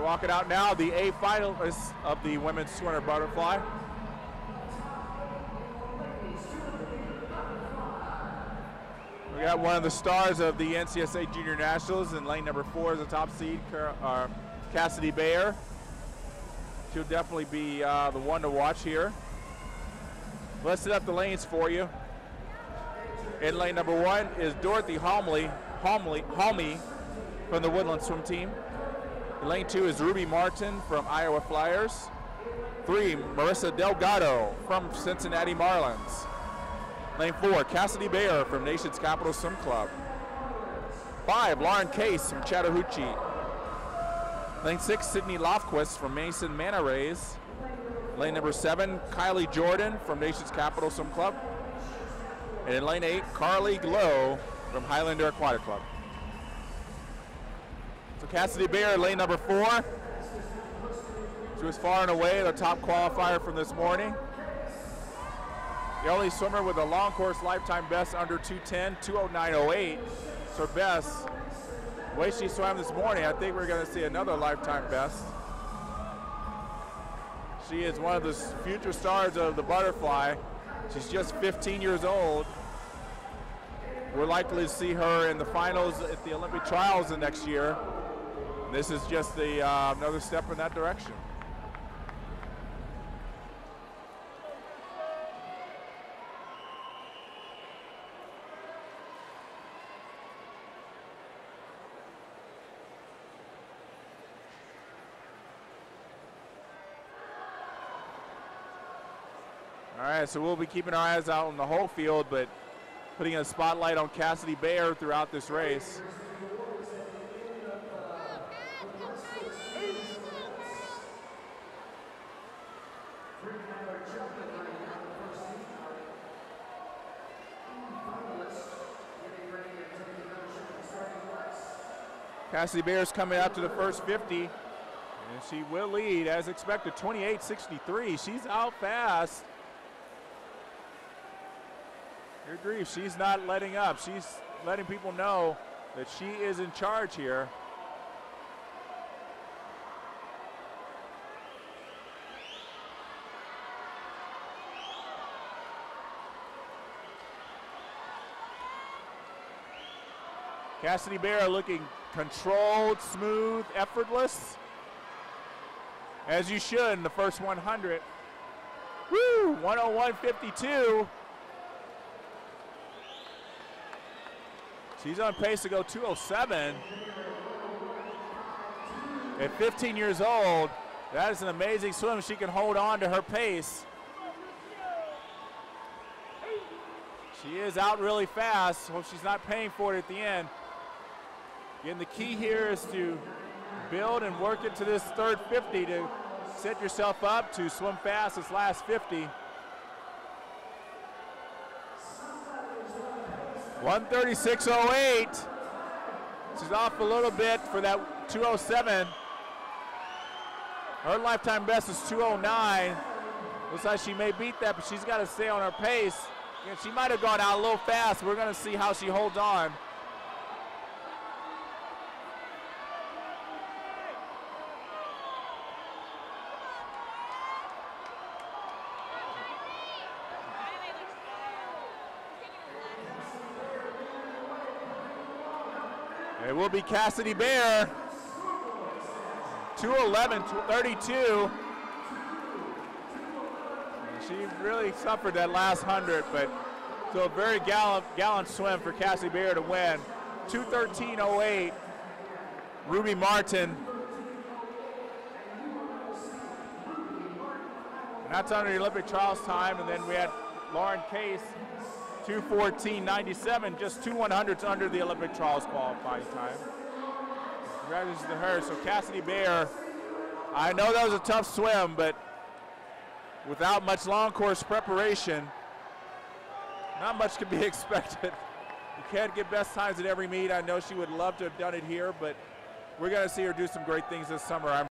They're walking out now, the A finalists of the women's 200 butterfly. We got one of the stars of the NCSA Junior Nationals in lane number four is the top seed, uh, Cassidy Bayer. She'll definitely be uh, the one to watch here. Let's set up the lanes for you. In lane number one is Dorothy Homley, Homley, Homey from the Woodland Swim Team. In lane two is Ruby Martin from Iowa Flyers. Three, Marissa Delgado from Cincinnati Marlins. Lane four, Cassidy Bayer from Nation's Capital Swim Club. Five, Lauren Case from Chattahoochee. Lane six, Sydney Lofquist from Mason Manta Rays. Lane number seven, Kylie Jordan from Nation's Capital Swim Club. And in lane eight, Carly Glow from Highlander Aquatic Club. So Cassidy Bayer, lane number four. She was far and away the top qualifier from this morning. The only swimmer with a long course lifetime best under 210, 209.08. It's her best. The way she swam this morning, I think we're going to see another lifetime best. She is one of the future stars of the butterfly. She's just 15 years old. We're likely to see her in the finals at the Olympic trials the next year. This is just the, uh, another step in that direction. All right, so we'll be keeping our eyes out on the whole field, but putting a spotlight on Cassidy Bayer throughout this race. Cassidy Bayer's coming out to the first 50, and she will lead as expected, 28-63. She's out fast. Good grief, she's not letting up. She's letting people know that she is in charge here. Cassidy Bayer looking controlled, smooth, effortless. As you should in the first 100. Woo, 101.52. She's on pace to go 207. At 15 years old, that is an amazing swim. She can hold on to her pace. She is out really fast. Hope she's not paying for it at the end. Again, the key here is to build and work into this third 50 to set yourself up to swim fast this last 50. 136.08. She's off a little bit for that 207. Her lifetime best is 209. Looks like she may beat that, but she's got to stay on her pace. She might have gone out a little fast. We're going to see how she holds on. It will be Cassidy Bayer. 211, 32. She really suffered that last 100, but so a very gallant, gallant swim for Cassidy Bayer to win. 213.08. Ruby Martin. And that's under the Olympic trials time, and then we had Lauren Case 214.97, just two 100s under the Olympic trials qualifying time. Congratulations to her. So Cassidy Bayer, I know that was a tough swim, but without much long course preparation, not much can be expected. You can't get best times at every meet. I know she would love to have done it here, but we're going to see her do some great things this summer. I'm